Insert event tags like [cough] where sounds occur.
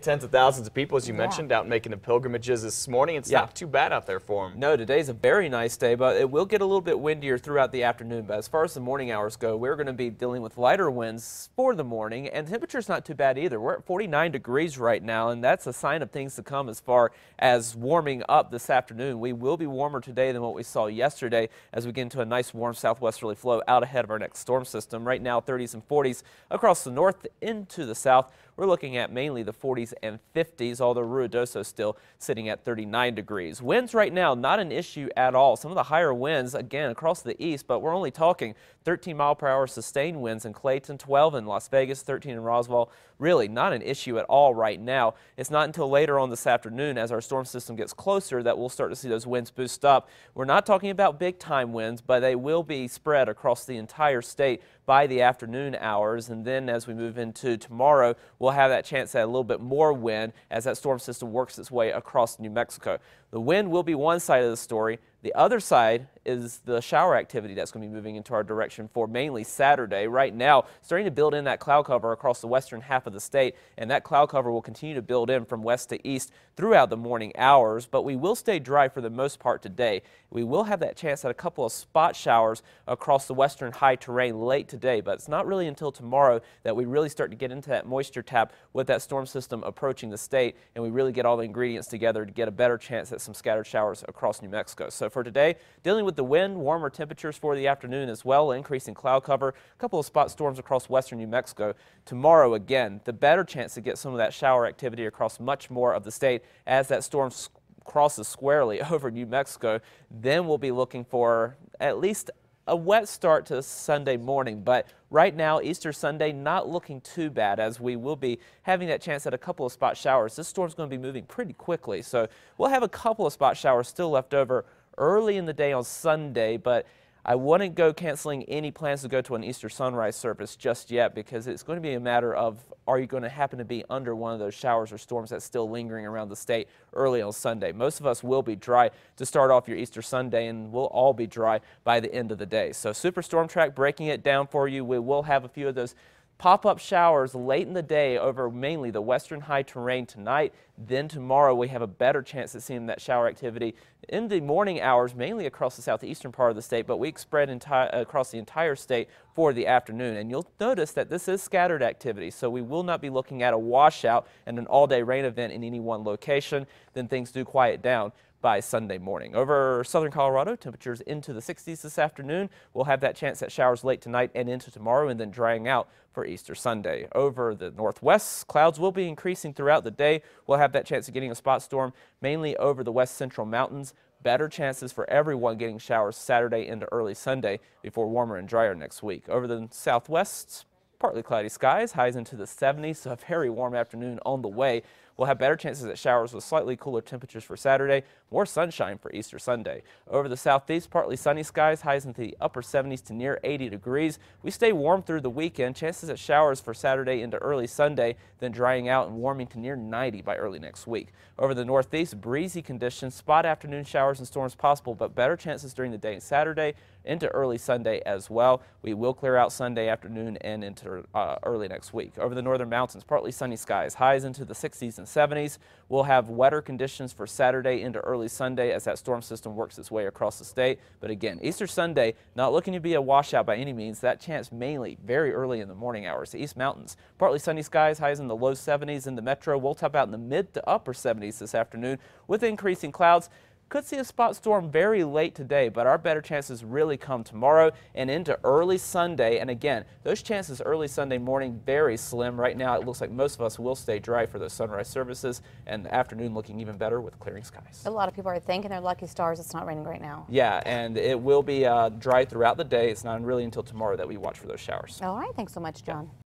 Tens of thousands of people, as you Yeah. mentioned, out making the pilgrimages this morning. It's Yeah. not too bad out there for them. No, today's a very nice day, but it will get a little bit windier throughout the afternoon. But as far as the morning hours go, we're going to be dealing with lighter winds for the morning, and temperature's not too bad either. We're at 49 degrees right now, and that's a sign of things to come as far as warming up this afternoon. We will be warmer today than what we saw yesterday as we get into a nice warm southwesterly flow out ahead of our next storm system. Right now, 30s and 40s across the north into the south. We're looking at mainly the 40s and 50s, although Ruidoso still sitting at 39 degrees. Winds right now, not an issue at all. Some of the higher winds, again, across the east, but we're only talking 13 mile per hour sustained winds in Clayton, 12 in Las Vegas, 13 in Roswell. Really not an issue at all right now. It's not until later on this afternoon as our storm system gets closer that we'll start to see those winds boost up. We're not talking about big time winds, but they will be spread across the entire state by the afternoon hours. And then as we move into tomorrow, we'll have that chance at a little bit more wind as that storm system works its way across New Mexico. The wind will be one side of the story. The other side is the shower activity that's going to be moving into our direction for mainly Saturday. Right now, starting to build in that cloud cover across the western half of the state, and that cloud cover will continue to build in from west to east throughout the morning hours, but we will stay dry for the most part today. We will have that chance at a couple of spot showers across the western high terrain late today, but it's not really until tomorrow that we really start to get into that moisture tap with that storm system approaching the state, and we really get all the ingredients together to get a better chance at some scattered showers across New Mexico. So for today, dealing with the wind, warmer temperatures for the afternoon as well, increasing cloud cover, a couple of spot storms across western New Mexico. Tomorrow, again, the better chance to get some of that shower activity across much more of the state as that storm crosses squarely [laughs] over New Mexico. Then we'll be looking for at least a wet start to Sunday morning, but right now, Easter Sunday, not looking too bad as we will be having that chance at a couple of spot showers. This storm's going to be moving pretty quickly, so we'll have a couple of spot showers still left over early in the day on Sunday, but I wouldn't go canceling any plans to go to an Easter sunrise service just yet because it's going to be a matter of are you going to happen to be under one of those showers or storms that's still lingering around the state early on Sunday. Most of us will be dry to start off your Easter Sunday and we'll all be dry by the end of the day. So Superstorm Track breaking it down for you. We will have a few of those Pop-up showers late in the day over mainly the western high terrain tonight. Then tomorrow we have a better chance at seeing that shower activity in the morning hours, mainly across the southeastern part of the state, but we spread across the entire state for the afternoon. And you'll notice that this is scattered activity, so we will not be looking at a washout and an all-day rain event in any one location. Then things do quiet down by Sunday morning. Over southern Colorado, temperatures into the 60s this afternoon. We'll have that chance at showers late tonight and into tomorrow and then drying out for Easter Sunday. Over the northwest, clouds will be increasing throughout the day. We'll have that chance of getting a spot storm mainly over the west central mountains. Better chances for everyone getting showers Saturday into early Sunday before warmer and drier next week. Over the southwest, partly cloudy skies, highs into the 70s, so a very warm afternoon on the way. We'll have better chances at showers with slightly cooler temperatures for Saturday, more sunshine for Easter Sunday. Over the southeast, partly sunny skies, highs into the upper 70s to near 80 degrees. We stay warm through the weekend, chances at showers for Saturday into early Sunday, then drying out and warming to near 90 by early next week. Over the northeast, breezy conditions, spot afternoon showers and storms possible, but better chances during the day and Saturday into early Sunday as well. We will clear out Sunday afternoon and into uh, early next week. Over the northern mountains, partly sunny skies, highs into the 60s and 70s. We'll have wetter conditions for Saturday into early Sunday as that storm system works its way across the state. But again, Easter Sunday, not looking to be a washout by any means. That chance mainly very early in the morning hours. The East Mountains, partly sunny skies, highs in the low 70s in the metro. We'll top out in the mid to upper 70s this afternoon with increasing clouds. Could see a spot storm very late today, but our better chances really come tomorrow and into early Sunday. And again, those chances early Sunday morning very slim. Right now, it looks like most of us will stay dry for those sunrise services, and the afternoon looking even better with clearing skies. A lot of people are thanking their lucky stars it's not raining right now. Yeah, and it will be uh, dry throughout the day. It's not really until tomorrow that we watch for those showers. All right, thanks so much, John.